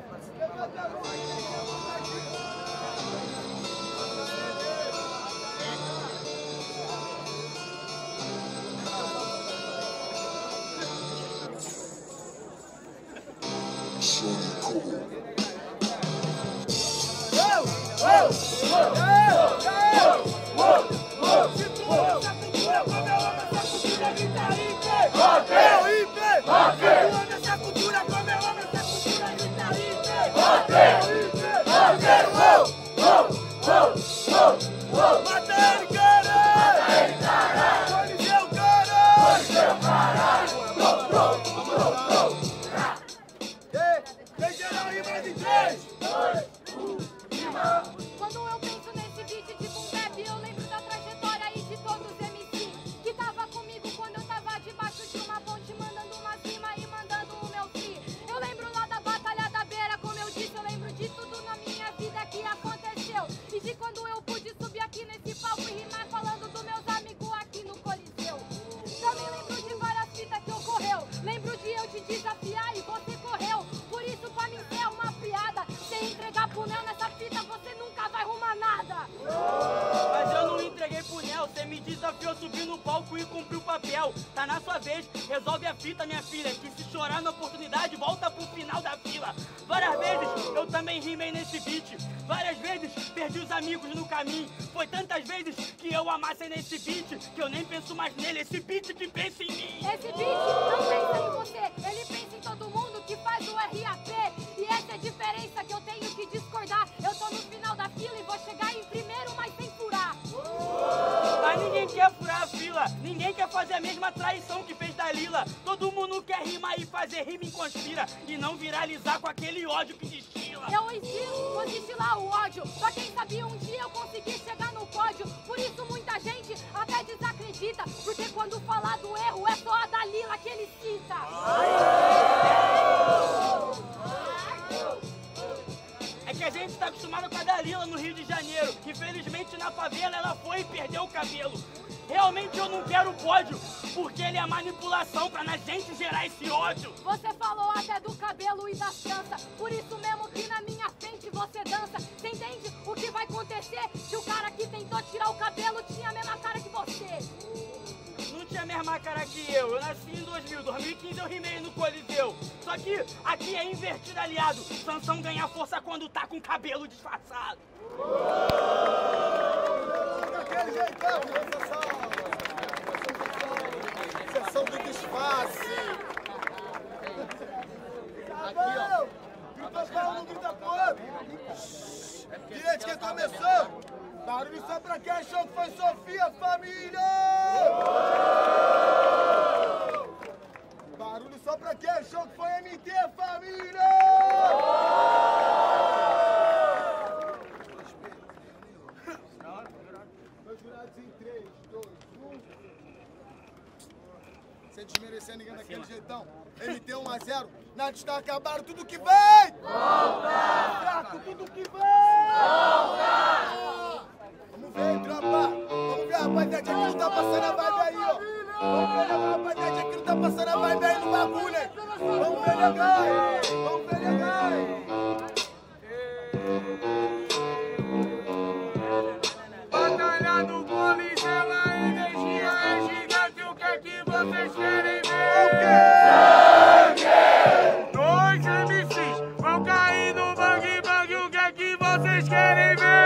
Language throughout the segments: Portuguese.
Quando palco e cumprir o papel. Tá na sua vez, resolve a fita, minha filha. Que se chorar na oportunidade, volta pro final da fila. Várias vezes eu também rimei nesse beat. Várias vezes perdi os amigos no caminho. Foi tantas vezes que eu amassei nesse beat que eu nem penso mais nele. Esse beat que pensa em mim. Esse beat não pensa em você, ele pensa em todo mundo que faz o RAP. E essa é a diferença que eu tenho que discordar. Eu tô no final da fila e vou chegar em primeiro, mas sem furar. Mas ninguém quer furar ninguém quer fazer a mesma traição que fez Dalila. Todo mundo quer rimar e fazer rima em conspira e não viralizar com aquele ódio que destila. Eu ensino, vou destilar o ódio. Pra quem sabia um dia eu consegui chegar no pódio. Por isso muita gente até desacredita. Porque porque ele é manipulação pra na gente gerar esse ódio. Você falou até do cabelo e das tranças. Por isso mesmo que na minha frente você dança. Você entende o que vai acontecer? Se o cara que tentou tirar o cabelo tinha a mesma cara que você. Não tinha a mesma cara que eu. Eu nasci em 2000, 2015 eu rimei no Coliseu. Só que aqui é invertido, aliado. Sansão ganha força quando tá com o cabelo disfarçado. Daquele jeitão, Sessão do disfarce. Aqui, ó. Grita pra um, grita outro. Direito, quem começou? Barulho só pra quem achou que foi Sofia, família! Barulho só pra quem achou que foi MT, família! Meus jurados em 3, 2, 1. Sem desmerecer ninguém daquele jeitão. MT 1 a 0. Nada está acabado, tudo Volta! Fraco, tudo que vem! Volta! Vamos ver, tropa! Vamos ver, rapaziada, que não tá passando a vibe aí, ó! Vamos ver, rapaziada, que não tá passando a vibe aí no bagulho, hein? Vamos ver, legal! Vamos ver, legal! Vocês querem ver?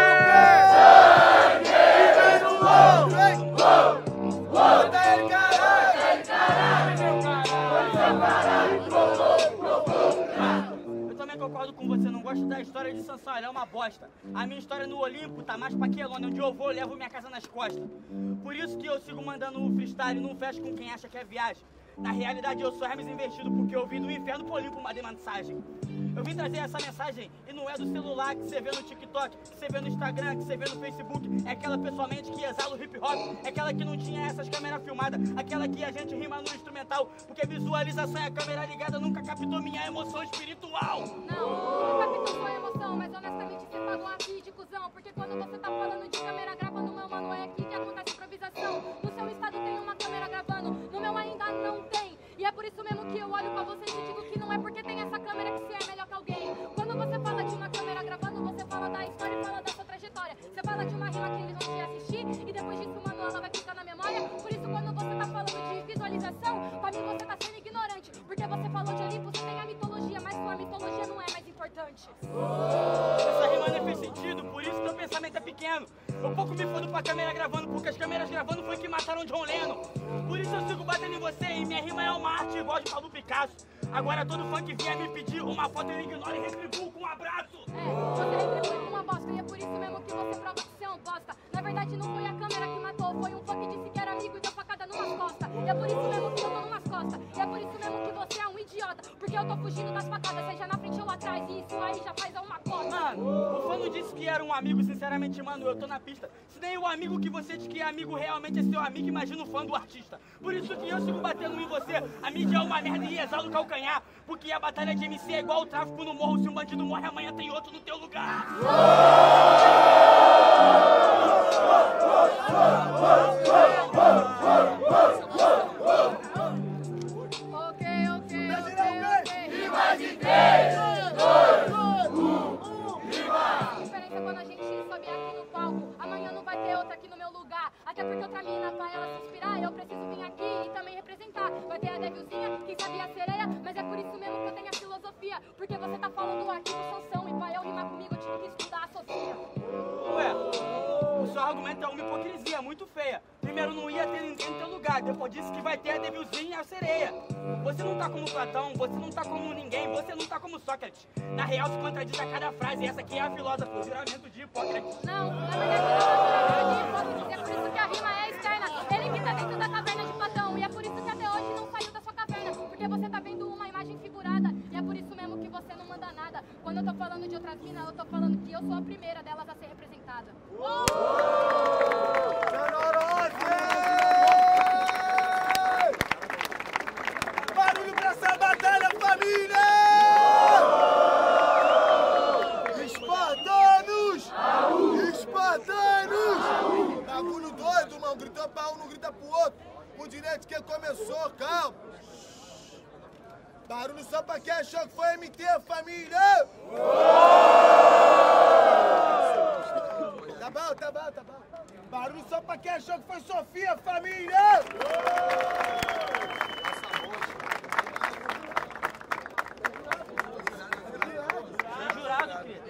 Concordo com você, não gosto da história de Sansão, é uma bosta. A minha história no Olimpo tá mais pra Quelônia, onde eu vou, eu levo minha casa nas costas. Por isso que eu sigo mandando o freestyle não fecho com quem acha que é viagem. Na realidade eu sou Hermes investido porque eu vim do inferno pro Olimpo uma mensagem. Eu vim trazer essa mensagem e não é do celular que você vê no TikTok, que você vê no Instagram, que você vê no Facebook. É aquela pessoalmente que exala o hip hop, é aquela que não tinha essas câmeras filmadas, aquela que a gente rima no instrumental. Porque visualização e a câmera ligada nunca captou minha emoção espiritual. Não, não captou sua emoção, mas honestamente você falou aqui de cuzão. Porque quando você tá falando de câmera gravando, meu mano, é que falou de Olimpo a mitologia, mas sua mitologia não é mais importante. Essa rima não é fez sentido, por isso teu pensamento é pequeno. Eu pouco me fodo pra câmera gravando, porque as câmeras gravando foi que mataram John Lennon. Por isso eu sigo batendo em você e minha rima é uma arte igual de Pablo Picasso. Agora todo fã que vier me pedir uma foto eu ignoro e retribuo com um abraço. É, você retribui com uma bosta e é por isso mesmo que você prova que você é um bosta. Na verdade não foi a câmera que matou, foi um fã que disse que era amigo e deu facada numas costas. E é por isso mesmo que eu tô numas costas. E é por isso mesmo é um idiota. Porque eu tô fugindo das facadas, seja na frente ou atrás. E isso aí já faz uma cota. Mano, o fã não disse que era um amigo, sinceramente, mano, eu tô na pista. Se nem o amigo que você diz que é amigo realmente é seu amigo, imagina o fã do artista. Por isso que eu sigo batendo em você. A mídia é uma merda e exala o calcanhar. Porque a batalha de MC é igual o tráfico no morro. Se um bandido morre, amanhã tem outro no teu lugar. Ok, de três, dois, um. A diferença é quando a gente sobe aqui no palco. Amanhã não vai ter outra aqui no meu lugar. Até porque outra mina, pra ela se inspirar, eu preciso vir aqui e também representar. Vai ter a Devilzinha, quem sabia a sereia, mas é por isso mesmo que eu tenho a filosofia. Porque você tá falando do arquivo Sansão e pra eu rimar comigo eu tive que estudar a Sofia. Ué, o seu argumento é uma hipocrisia muito feia. Primeiro não ia ter ninguém no teu lugar, depois disse que vai ter a Devilzinha e a sereia. Você não tá como Platão, você não tá como ninguém, você não tá como Sócrates. Na real se contradiz a cada frase, essa aqui é a filósofa, o juramento de Hipócrates. Não, na verdade não é uma hipótese, é por isso que a rima é externa. Ele que tá dentro da caverna de Platão, e é por isso que até hoje não saiu da sua caverna. Porque você tá vendo uma imagem figurada, e é por isso mesmo que você não manda nada. Quando eu tô falando de outras minas, eu tô falando que eu sou a primeira delas a ser representada. Barulho pra essa batalha, família! Espartanos! Espartanos! Bagulho doido, mano. Gritou pra um, não grita pro outro. O direito que começou, calma. Barulho só pra quem achou que foi MT, família! Tá bom, tá bom, tá bom. Barulho só pra quem achou que foi Sofia, família! Tem jurado, filho.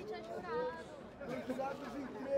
Esse aqui tinha jurado, esse